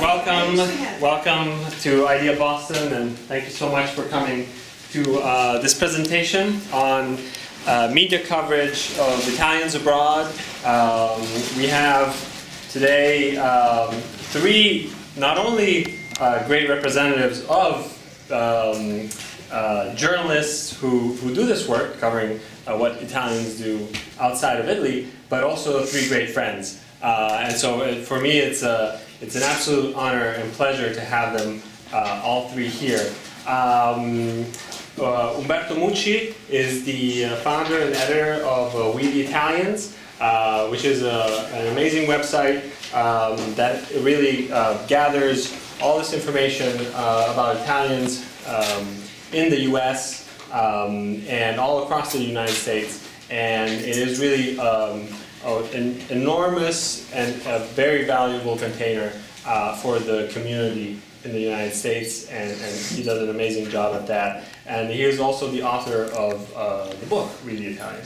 welcome, welcome to IDEA Boston, and thank you so much for coming to uh, this presentation on uh, media coverage of Italians abroad. Um, we have today um, three, not only uh, great representatives of um, uh, journalists who, who do this work, covering uh, what Italians do outside of Italy, but also three great friends. Uh, and so uh, for me, it's, a, it's an absolute honor and pleasure to have them uh, all three here. Um, uh, Umberto Mucci is the uh, founder and editor of uh, We the Italians, uh, which is a, an amazing website um, that really uh, gathers all this information uh, about Italians um, in the US um, and all across the United States. And it is really um, oh, an enormous and a very valuable container uh, for the community in the United States, and, and he does an amazing job at that. And he is also the author of uh, the book, the Italian.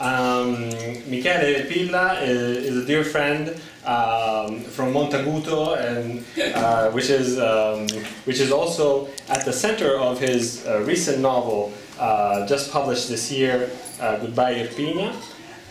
Um, Michele Pilla is, is a dear friend um, from Montaguto, and uh, which is um, which is also at the center of his uh, recent novel, uh, just published this year, uh, Goodbye Irpinia.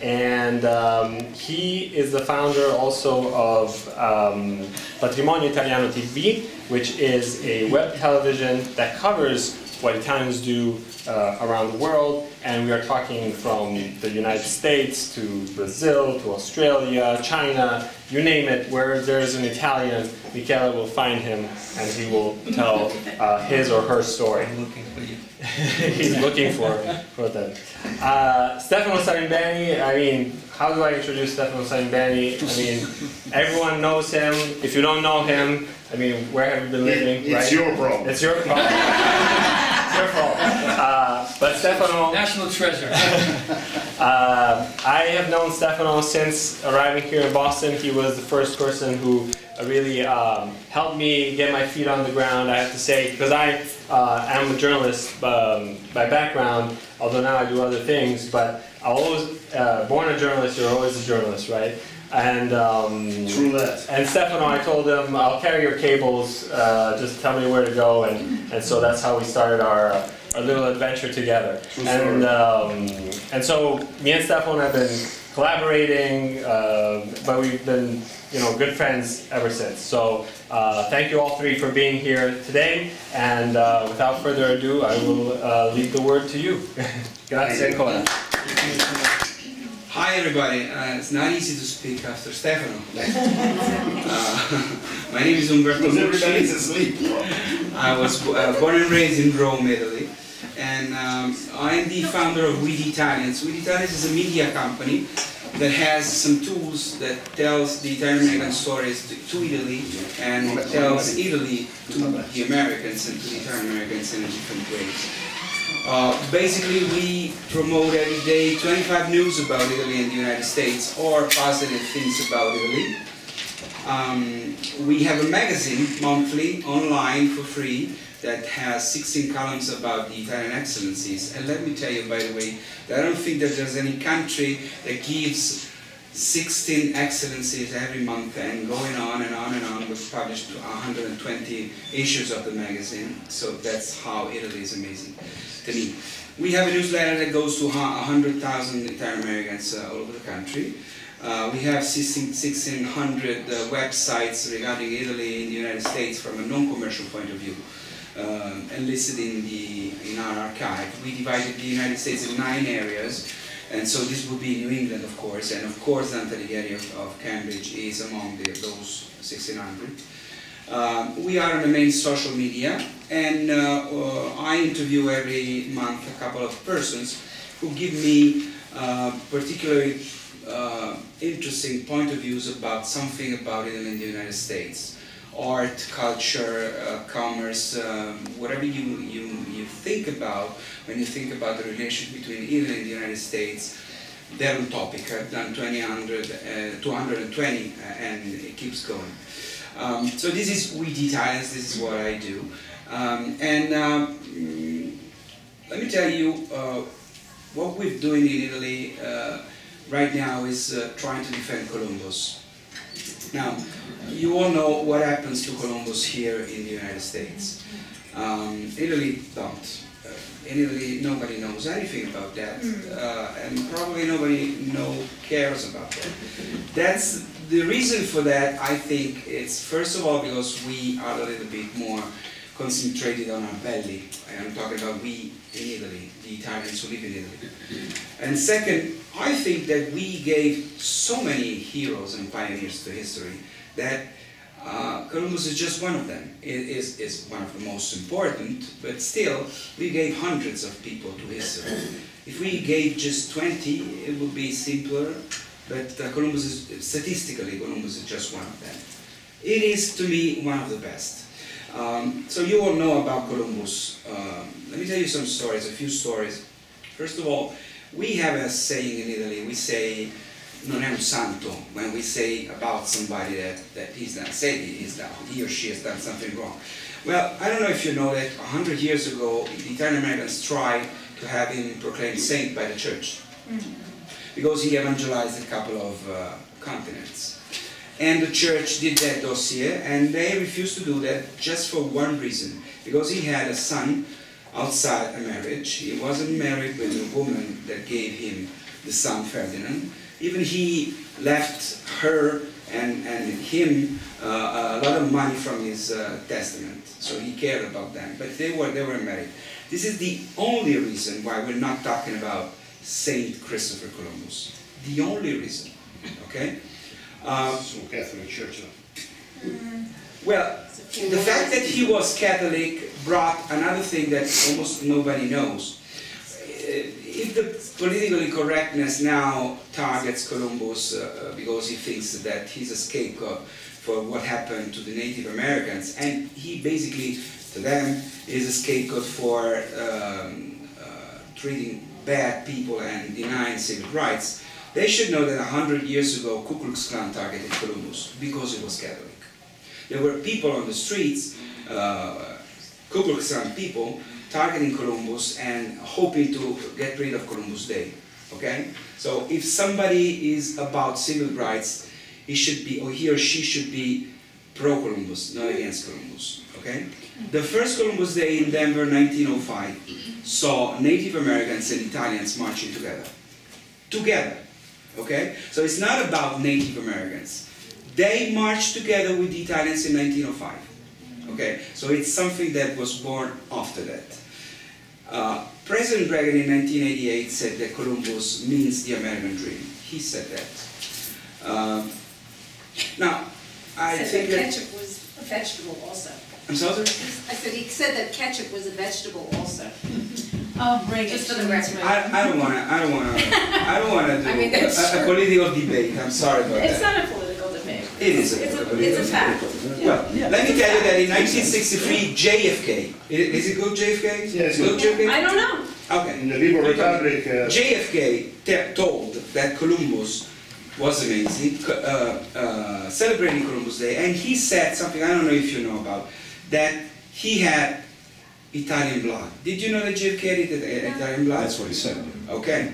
And um, he is the founder also of um, Patrimonio Italiano TV, which is a web television that covers what Italians do uh, around the world. And we are talking from the United States to Brazil to Australia, China, you name it, where there's an Italian, Michele will find him and he will tell uh, his or her story. I'm looking for you. He's looking for, for them. Uh, Stefano Salimbeni, I mean, how do I introduce Stefano Salimbeni? I mean, everyone knows him. If you don't know him, I mean, where have you been living, It's right? your problem. It's your problem. it's your fault. Uh, but Stefano, National treasure. uh, I have known Stefano since arriving here in Boston. He was the first person who really um, helped me get my feet on the ground, I have to say, because I uh, am a journalist um, by background, although now I do other things, but I always, uh, born a journalist, you're always a journalist, right? And um, True and Stefano, I told him, I'll carry your cables, uh, just tell me where to go. And, and so that's how we started our, our little adventure together. True And, um, and so me and Stefano have been collaborating, uh, but we've been you know, good friends ever since. So uh, thank you all three for being here today. And uh, without further ado, I will uh, leave the word to you. Grazie ancora. Hi everybody, uh, it's not easy to speak after Stefano. Uh, my name is Umberto Because everybody's asleep. I was uh, born and raised in Rome, Italy. Am the founder of We the Italians. We Italians is a media company that has some tools that tells the Italian American stories to, to Italy and tells Italy to the Americans and to the Italian Americans in different ways. Uh, basically, we promote every day 25 news about Italy and the United States or positive things about Italy. Um, we have a magazine monthly online for free that has 16 columns about the Italian excellencies. And let me tell you, by the way, that I don't think that there's any country that gives 16 excellencies every month and going on and on and on. We've published 120 issues of the magazine, so that's how Italy is amazing to me. We have a newsletter that goes to 100,000 Italian Americans uh, all over the country. Uh, we have 16 1,600 uh, websites regarding Italy in the United States from a non-commercial point of view, um, and listed in the in our archive. We divided the United States in nine areas, and so this would be New England, of course, and of course Dante Alighieri of, of Cambridge is among the, those 1,600. Um, we are on the main social media, and uh, uh, I interview every month a couple of persons who give me uh, particularly uh, interesting point of views about something about Italy in the United States. Art, culture, uh, commerce, um, whatever you, you, you think about when you think about the relationship between Italy and the United States, they're on topic. I've done 20, 100, uh, 220 uh, and it keeps going. Um, so this is We Italians, this is what I do. Um, and um, let me tell you, uh, what we're doing in Italy uh, right now is uh, trying to defend Columbus. Now, you all know what happens to Columbus here in the United States. Um, Italy don't. Uh, in Italy, nobody knows anything about that, uh, and probably nobody know cares about that. That's the reason for that. I think it's first of all because we are a little bit more concentrated on our belly. I'm talking about we in Italy, the Italians who live in Italy. And second, I think that we gave so many heroes and pioneers to history that uh, Columbus is just one of them. It is, is one of the most important, but still, we gave hundreds of people to history. If we gave just 20, it would be simpler, but uh, Columbus is, statistically, Columbus is just one of them. It is, to me, one of the best. Um, so you all know about Columbus. Um, let me tell you some stories, a few stories. First of all, we have a saying in Italy, we say, non è un santo, when we say about somebody that, that he's done, say he's done, he or she has done something wrong. Well, I don't know if you know that a hundred years ago, the Italian Americans tried to have him proclaimed saint by the church. Because he evangelized a couple of uh, continents. And the church did that dossier, and they refused to do that just for one reason. Because he had a son outside a marriage. He wasn't married with a woman that gave him the son Ferdinand. Even he left her and, and him uh, a lot of money from his uh, testament. So he cared about them. But they were, they were married. This is the only reason why we're not talking about Saint Christopher Columbus. The only reason. Okay? Uh, Some Catholic Church. well, the fact that he was Catholic brought another thing that almost nobody knows. Uh, If the politically correctness now targets Columbus uh, because he thinks that he's a scapegoat for what happened to the Native Americans, and he basically, to them, is a scapegoat for um, uh, treating bad people and denying civil rights, they should know that a hundred years ago Ku Klux Klan targeted Columbus because he was Catholic. There were people on the streets, uh, Ku Klux Klan people, targeting Columbus and hoping to get rid of Columbus Day. Okay? So if somebody is about civil rights, he should be, or he or she should be pro-Columbus, not against Columbus. Okay? The first Columbus Day in Denver, 1905, saw Native Americans and Italians marching together. Together. Okay? So it's not about Native Americans. They marched together with the Italians in 1905. Okay? So it's something that was born after that. Uh, President Reagan in 1988 said that Columbus means the American dream. He said that. Uh, now, I Said think that that. ketchup was a vegetable also. I'm sorry? I said, he said that ketchup was a vegetable also. Oh, bring it. Just for the record. I, I don't wanna, I don't wanna, I don't wanna do I mean, a, a- a political debate, I'm sorry about It's that. not a political debate. It is a It's political a, it's a debate. fact. Well, let me tell you that in 1963, JFK, is it good JFK? Yeah, it's Good good. JFK? I don't know. Okay. In the Liberal Republic, uh, JFK told that Columbus was amazing, co- uh, uh, celebrating Columbus Day, and he said something I don't know if you know about that he had Italian blood. Did you know that JFK had uh, Italian blood? That's what he said. Okay.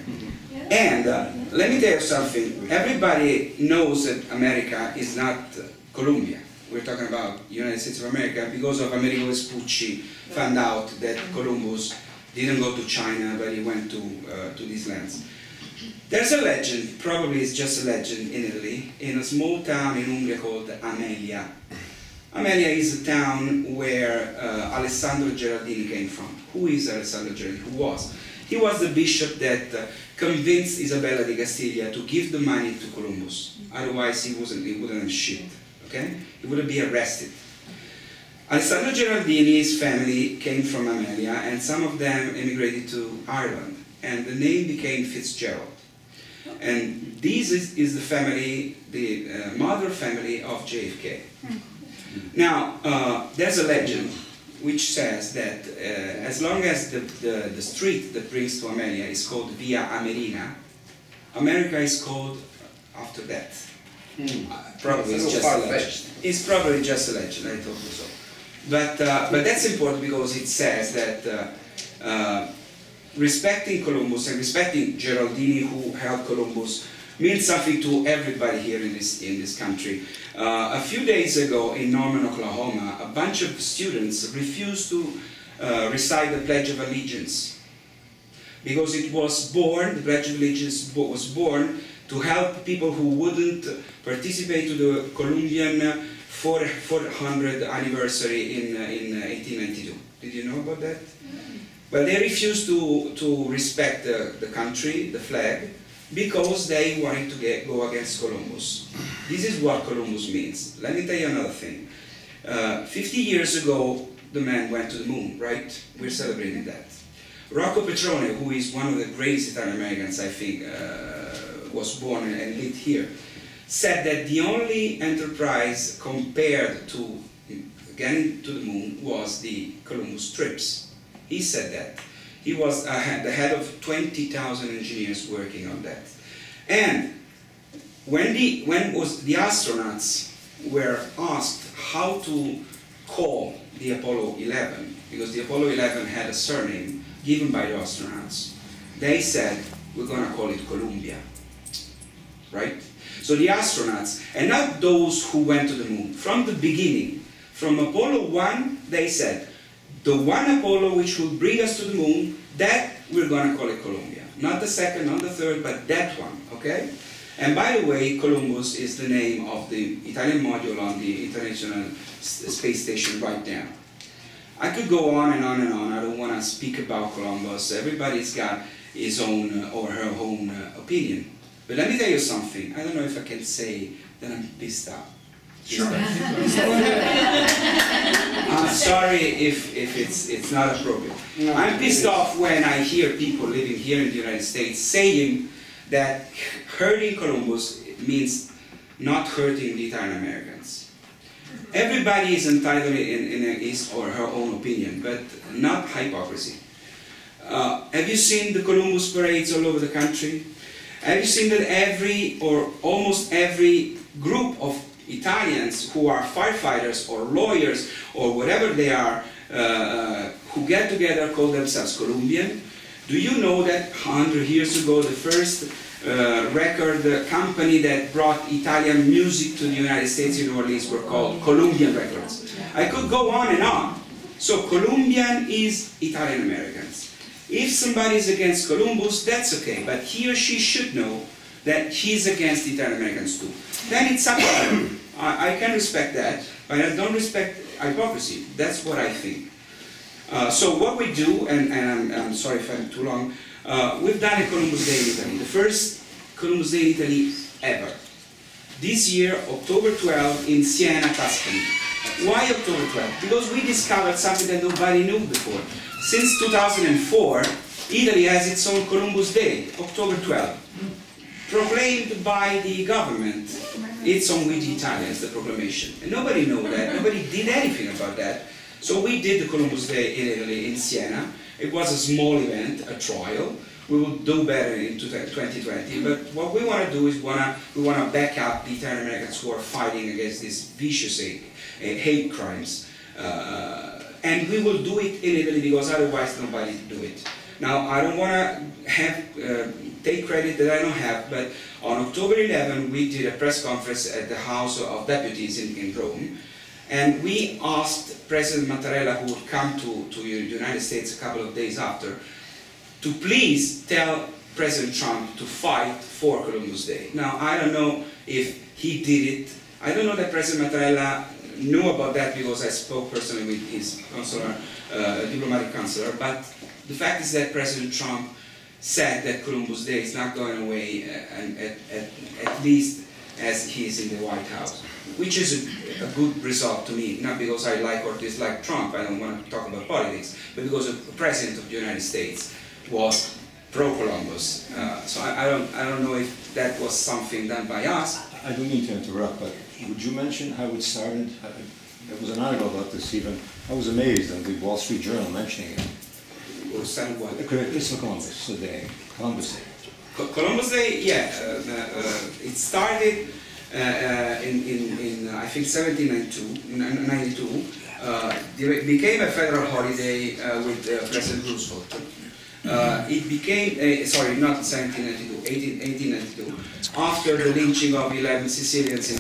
And uh, let me tell you something. Everybody knows that America is not Colombia. We're talking about United States of America because of Amerigo Vespucci found out that Columbus didn't go to China, but he went to uh, to these lands. There's a legend, probably it's just a legend in Italy, in a small town in Umbria called Amelia. Amelia is a town where uh, Alessandro Geraldini came from. Who is Alessandro Geraldini? Who was? He was the bishop that uh, convinced Isabella de Castiglia to give the money to Columbus. Otherwise, he wasn't. He wouldn't have shipped. Okay? He would be arrested. Alessandro Geraldini's family came from Amelia, and some of them immigrated to Ireland, and the name became Fitzgerald. And this is, is the family, the uh, mother family of JFK. Now, uh, there's a legend which says that uh, as long as the, the, the street that brings to Amelia is called Via Amerina, America is called after that. Uh, probably It's it's just a legend. It's probably just a legend, I told you so. But, uh, but that's important because it says that uh, uh, respecting Columbus and respecting Geraldini who helped Columbus means something to everybody here in this, in this country. Uh, a few days ago in Norman, Oklahoma, a bunch of students refused to uh, recite the Pledge of Allegiance because it was born, the Pledge of Allegiance was born to help people who wouldn't participate to the Columbian 4, 400 anniversary in, uh, in uh, 1892. Did you know about that? Well, they refused to, to respect the, the country, the flag, because they wanted to get, go against Columbus. This is what Columbus means. Let me tell you another thing. Uh, 50 years ago, the man went to the moon, right? We're celebrating that. Rocco Petrone, who is one of the greatest Italian Americans, I think, uh, was born and lived here, said that the only enterprise compared to getting to the moon was the Columbus trips. He said that. He was uh, the head of 20,000 engineers working on that. And when the, when was the astronauts were asked how to call the Apollo 11, because the Apollo 11 had a surname given by the astronauts, they said, we're going to call it Columbia. Right? So the astronauts, and not those who went to the moon, from the beginning, from Apollo 1, they said, the one Apollo which will bring us to the moon, that we're going to call it Columbia. Not the second, not the third, but that one, okay? And by the way, Columbus is the name of the Italian module on the International Space Station right now. I could go on and on and on. I don't want to speak about Columbus. Everybody's got his own uh, or her own uh, opinion. But let me tell you something. I don't know if I can say that I'm pissed off. Sure. I'm sorry if, if it's, it's not appropriate. I'm pissed off when I hear people living here in the United States saying that hurting Columbus means not hurting the Italian Americans. Everybody is entitled in, in his or her own opinion, but not hypocrisy. Uh, have you seen the Columbus parades all over the country? Have you seen that every or almost every group of Italians who are firefighters or lawyers or whatever they are uh, who get together call themselves Colombian? Do you know that 100 years ago the first uh, record company that brought Italian music to the United States in New Orleans were called Colombian Records? I could go on and on. So Colombian is Italian Americans. If somebody is against Columbus, that's okay, but he or she should know that he's against Italian Americans too. Then it's up to. I, I can respect that, but I don't respect hypocrisy. That's what I think. Uh, so what we do, and, and I'm, I'm sorry if I'm too long, uh, we've done a Columbus Day in Italy, the first Columbus Day in Italy ever. This year, October 12 in Siena, Tuscany. Why October 12? Because we discovered something that nobody knew before. Since 2004, Italy has its own Columbus Day, October 12, proclaimed by the government. It's on We the Italians, the proclamation. And nobody knew that, nobody did anything about that. So we did the Columbus Day in Italy, in Siena. It was a small event, a trial. We will do better in 2020, but what we want to do is wanna, we want to back up the Italian Americans who are fighting against these vicious hate, eh, hate crimes. Uh, and we will do it in Italy because otherwise nobody do it. Now, I don't want to have uh, take credit that I don't have, but on October 11, we did a press conference at the House of Deputies in, in Rome, and we asked President Mattarella, who would come to, to the United States a couple of days after, to please tell President Trump to fight for Columbus Day. Now, I don't know if he did it. I don't know that President Mattarella knew about that because I spoke personally with his consular, uh, diplomatic counselor, but the fact is that President Trump said that Columbus Day is not going away, uh, and at, at, at least as he is in the White House, which is a, a good result to me, not because I like or dislike Trump, I don't want to talk about politics, but because the President of the United States was pro-Columbus. Uh, so I, I, don't, I don't know if that was something done by us. I don't mean to interrupt, but would you mention how it started? There was an article about this even. I was amazed in the Wall Street Journal mentioning it. Or what? It's for Columbus Day, Columbus Day. Co- Columbus Day, yeah, uh, uh, it started uh, in, in, in I think 1792, Uh, it became a federal holiday with President Roosevelt. Uh, it became, uh, sorry, not 1792, 18, 1892, after the lynching of 11 Sicilians in